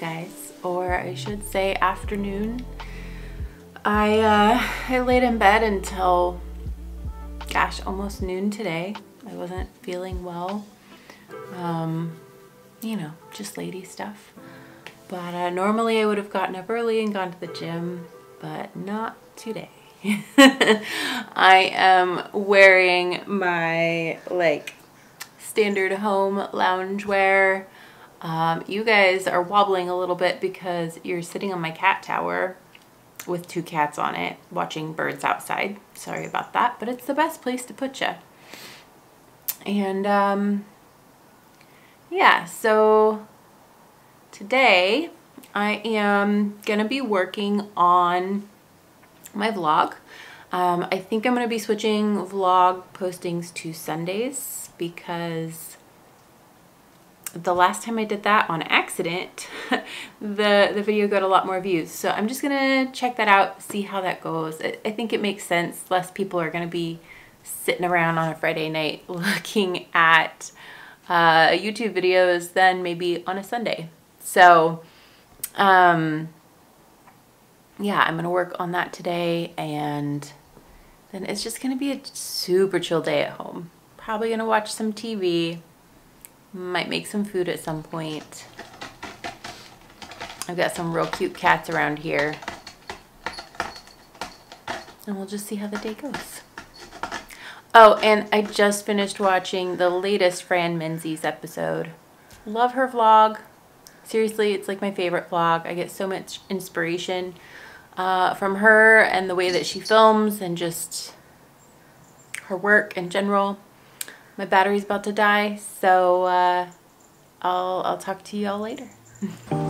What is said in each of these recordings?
guys, or I should say afternoon. I, uh, I laid in bed until, gosh, almost noon today. I wasn't feeling well. Um, you know, just lady stuff. But uh, normally I would have gotten up early and gone to the gym, but not today. I am wearing my like standard home loungewear. Um, you guys are wobbling a little bit because you're sitting on my cat tower with two cats on it watching birds outside. Sorry about that, but it's the best place to put you. And um, yeah, so today I am gonna be working on my vlog. Um, I think I'm gonna be switching vlog postings to Sundays because the last time I did that on accident, the, the video got a lot more views. So I'm just gonna check that out, see how that goes. I, I think it makes sense. Less people are gonna be sitting around on a Friday night looking at uh, YouTube videos than maybe on a Sunday. So, um, yeah, I'm gonna work on that today and then it's just gonna be a super chill day at home. Probably gonna watch some TV, might make some food at some point. I've got some real cute cats around here. And we'll just see how the day goes. Oh, and I just finished watching the latest Fran Meneses episode. Love her vlog. Seriously, it's like my favorite vlog. I get so much inspiration uh, from her and the way that she films and just her work in general. My battery's about to die, so uh, I'll, I'll talk to you all later.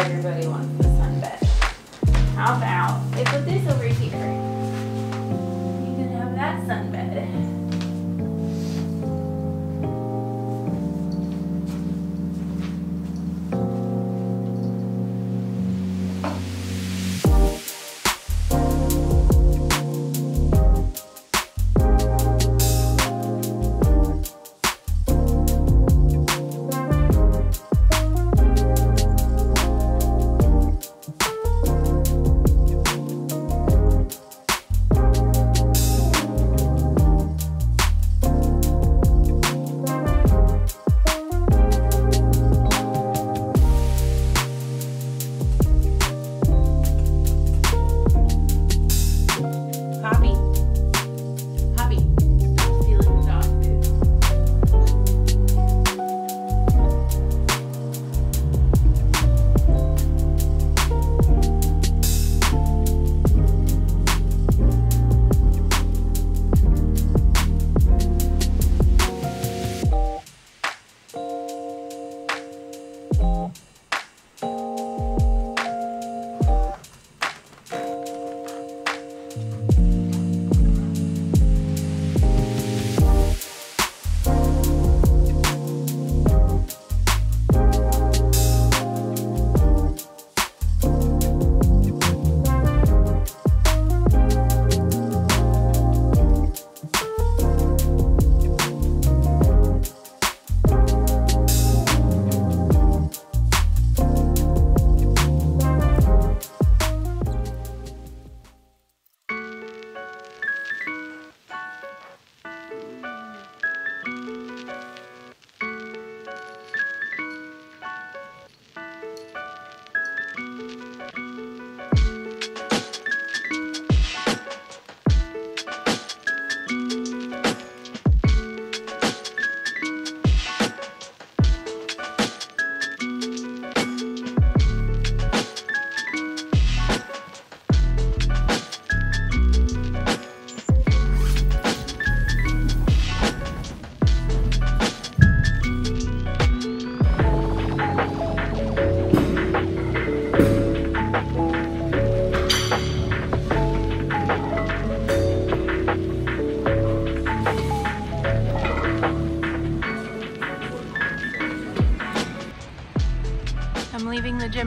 everybody wants the sun bed. How about if with this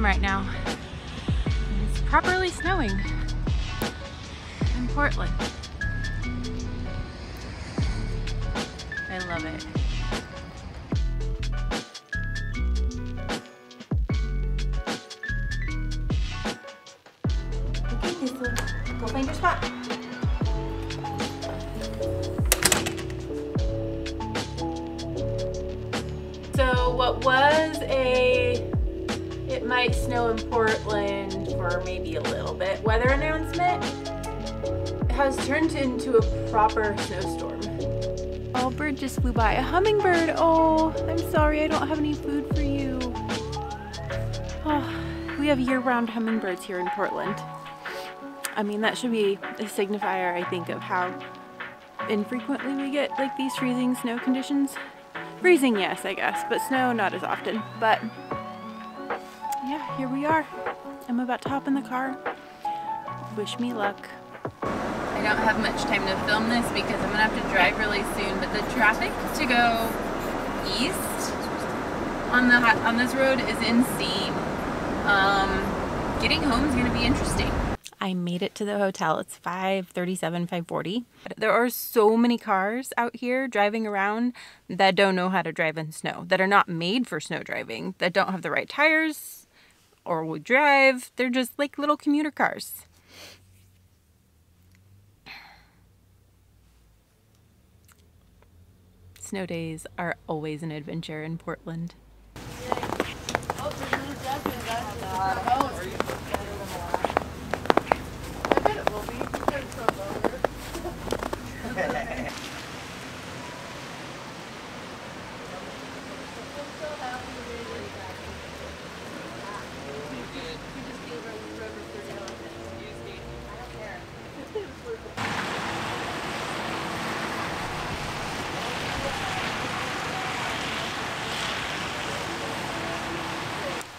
right now. It's properly snowing in Portland. I love it. Might snow in Portland for maybe a little bit weather announcement has turned into a proper snowstorm. Oh, bird just flew by. A hummingbird. Oh, I'm sorry. I don't have any food for you. Oh, we have year-round hummingbirds here in Portland. I mean, that should be a signifier, I think, of how infrequently we get like these freezing snow conditions. Freezing, yes, I guess, but snow not as often. But here we are. I'm about to hop in the car. Wish me luck. I don't have much time to film this because I'm gonna have to drive really soon, but the traffic to go east on the on this road is insane. Um, getting home is gonna be interesting. I made it to the hotel. It's 5:37, 5:40. There are so many cars out here driving around that don't know how to drive in snow, that are not made for snow driving, that don't have the right tires or will drive. They're just like little commuter cars. Snow days are always an adventure in Portland.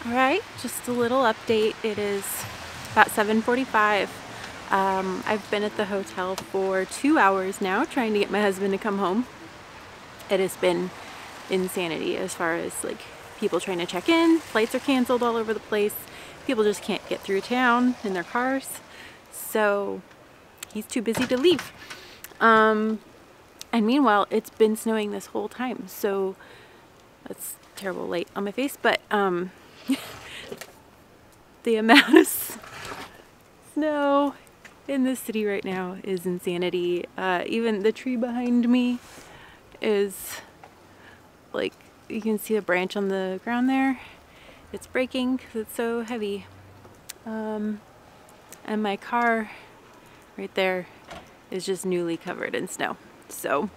All right, just a little update. It is about 7.45. Um, I've been at the hotel for two hours now trying to get my husband to come home. It has been insanity as far as like people trying to check in. Flights are canceled all over the place. People just can't get through town in their cars. So he's too busy to leave. Um, and meanwhile, it's been snowing this whole time. So that's terrible light on my face, but um, the amount of snow in this city right now is insanity. Uh, even the tree behind me is like, you can see a branch on the ground there. It's breaking because it's so heavy. Um, and my car right there is just newly covered in snow. So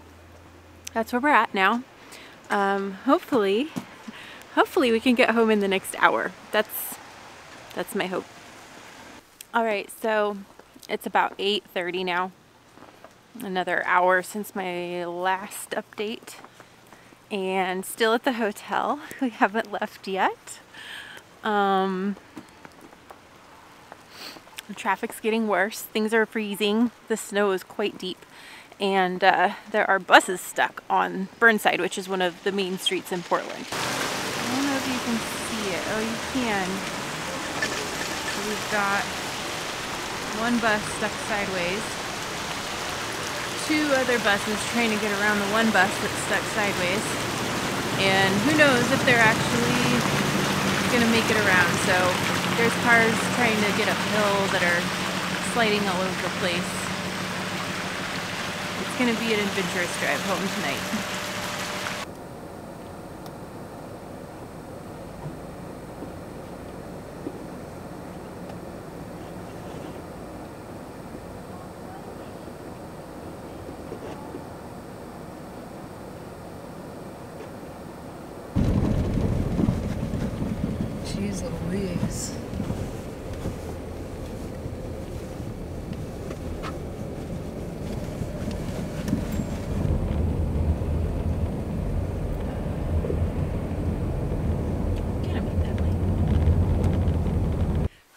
that's where we're at now. Um, hopefully hopefully we can get home in the next hour. That's, that's my hope. All right, so it's about 8.30 now. Another hour since my last update. And still at the hotel. We haven't left yet. Um, the traffic's getting worse. Things are freezing. The snow is quite deep. And uh, there are buses stuck on Burnside, which is one of the main streets in Portland you can see it. Oh, you can. We've got one bus stuck sideways. Two other buses trying to get around the one bus that's stuck sideways. And who knows if they're actually going to make it around. So there's cars trying to get uphill that are sliding all over the place. It's going to be an adventurous drive home tonight.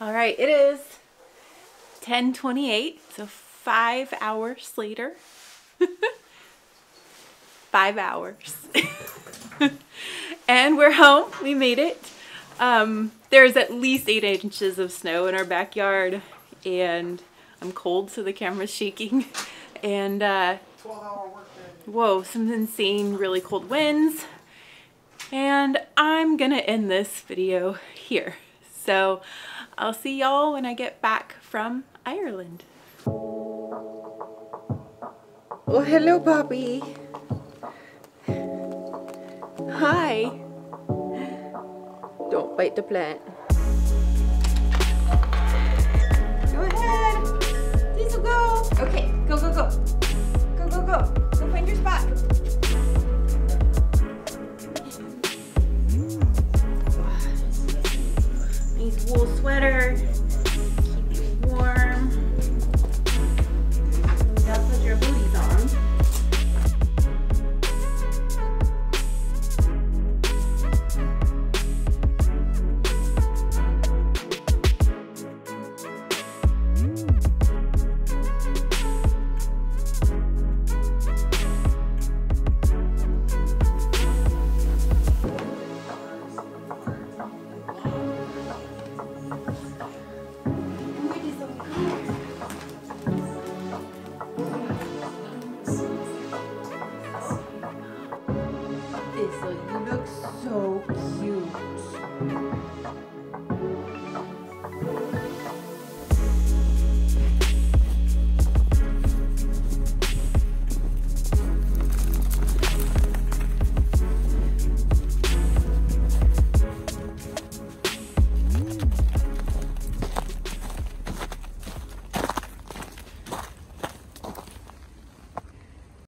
All right, it is 1028, so five hours later. five hours. and we're home. We made it. Um, there's at least eight inches of snow in our backyard and I'm cold so the camera's shaking. And uh, whoa, some insane really cold winds. And I'm gonna end this video here. So I'll see y'all when I get back from Ireland. Oh, hello, Bobby. Hi. Don't bite the plant. Go ahead. Diesel, go. Okay, go, go, go. Go, go, go. Go find your spot. Wool sweater.